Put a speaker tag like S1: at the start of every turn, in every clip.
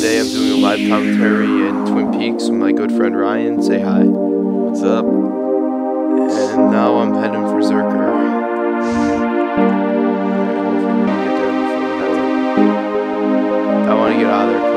S1: today I'm doing a live commentary in Twin Peaks with my good friend Ryan. Say hi.
S2: What's up?
S1: And now I'm heading for Zerker. I want to get out of there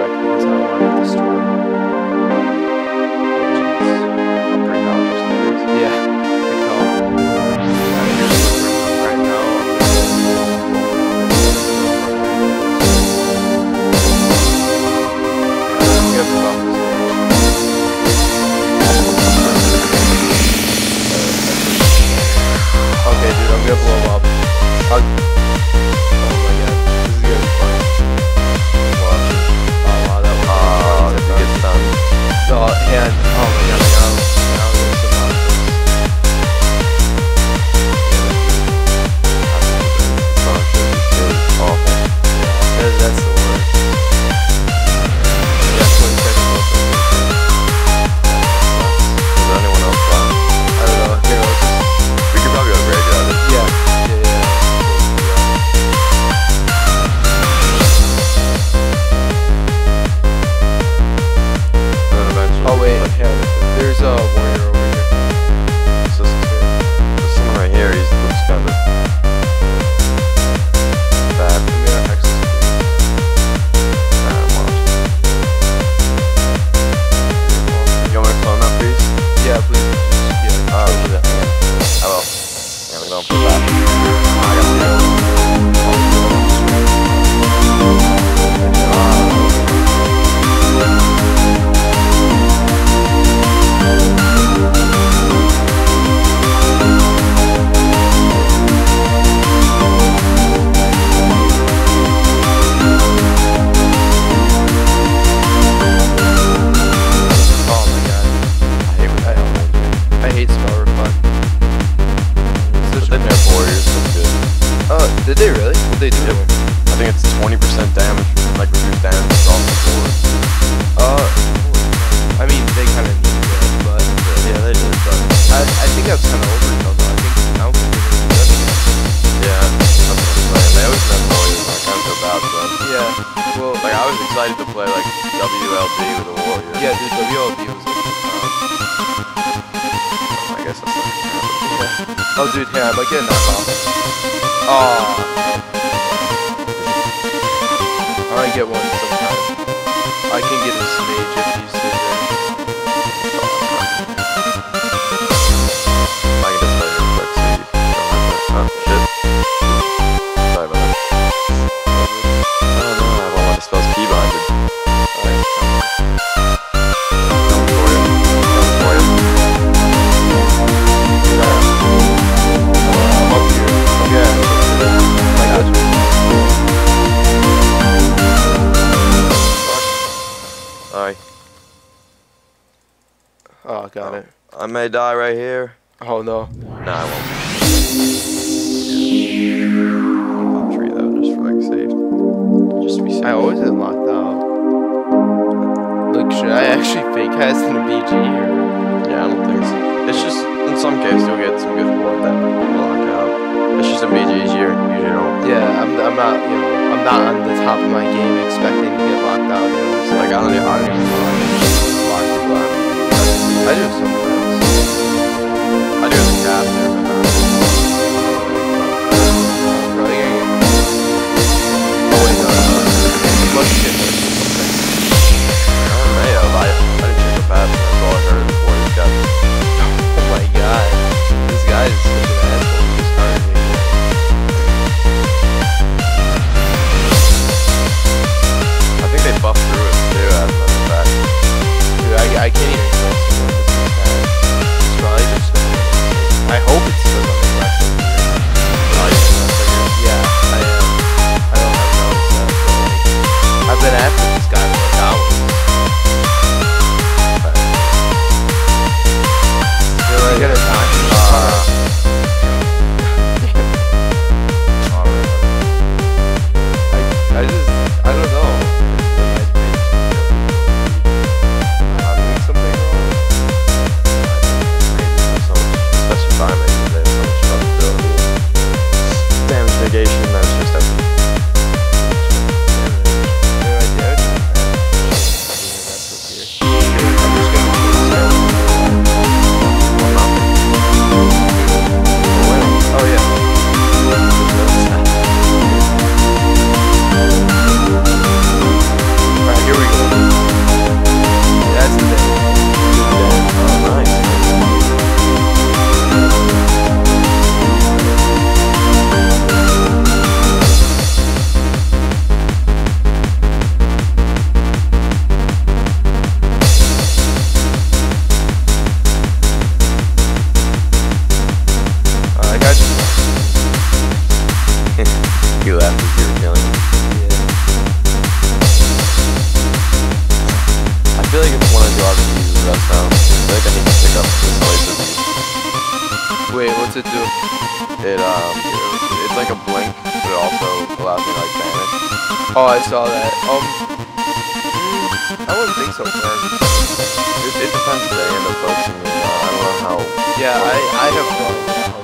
S1: did they really? What they do?
S2: Yep. I think it's 20% damage, like reduced damage off the board.
S1: Uh, I mean, they kind of need it, but
S2: Yeah, they did, but
S1: I, I think that's kind of overkill though. I think I don't think they're gonna do that.
S2: yeah, that's what I'm saying. They always have warriors, I kind of feel bad for them.
S1: Yeah. Well,
S2: Like, I was excited to play, like, WLB with a warrior.
S1: yeah, dude, WLB was like,
S2: I guess that's not gonna happen.
S1: um, oh, dude, yeah, I might get a knockoff. Oh. I get one sometime. I can get a mage if you
S2: I may die right here.
S1: Oh no.
S2: Nah, I won't. I'll tree though, just for like safe. Just to be safe.
S1: I always get locked out. Like, should I actually fake cast in a BG or?
S2: Yeah, I don't think so. It's just, in some cases, you'll get some good board that will lock out. It's just a BGs, you usually don't.
S1: Yeah, I'm, I'm not, you know, I'm not on the top of my game expecting to get locked out. You know what I'm saying?
S2: Like, I don't, even- I don't even know. Lock people out.
S1: It do?
S2: It um, it's like a blink, but it also allows me to like vanish.
S1: Oh, I saw that. Um, I wouldn't think so, man.
S2: It, it depends if they end up focusing me not. I don't know how.
S1: Yeah, I, I have how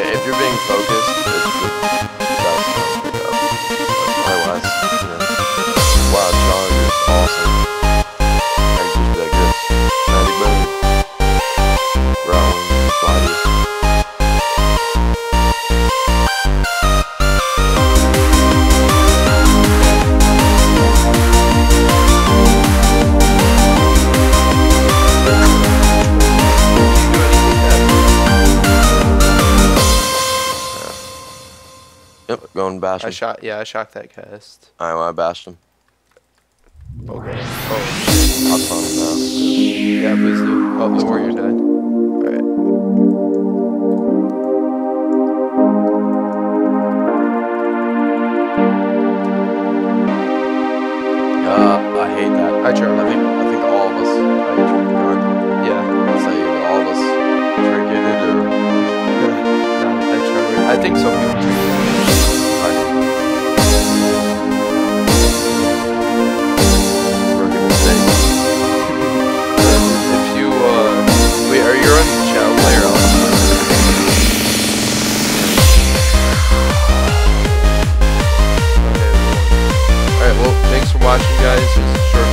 S2: If you're being focused, Yep, going bash him.
S1: I shot, yeah, I shot that cast.
S2: Alright, well, I bashed him.
S1: Okay. Oh,
S2: I'll tell him now.
S1: yeah, please do. Oh, the warrior died. Alright.
S2: Uh, I hate that.
S1: I tried.
S2: I think I think all of us like guard.
S1: Yeah.
S2: Let's say all of us trinketed or
S1: no, I tried. I think some people guys.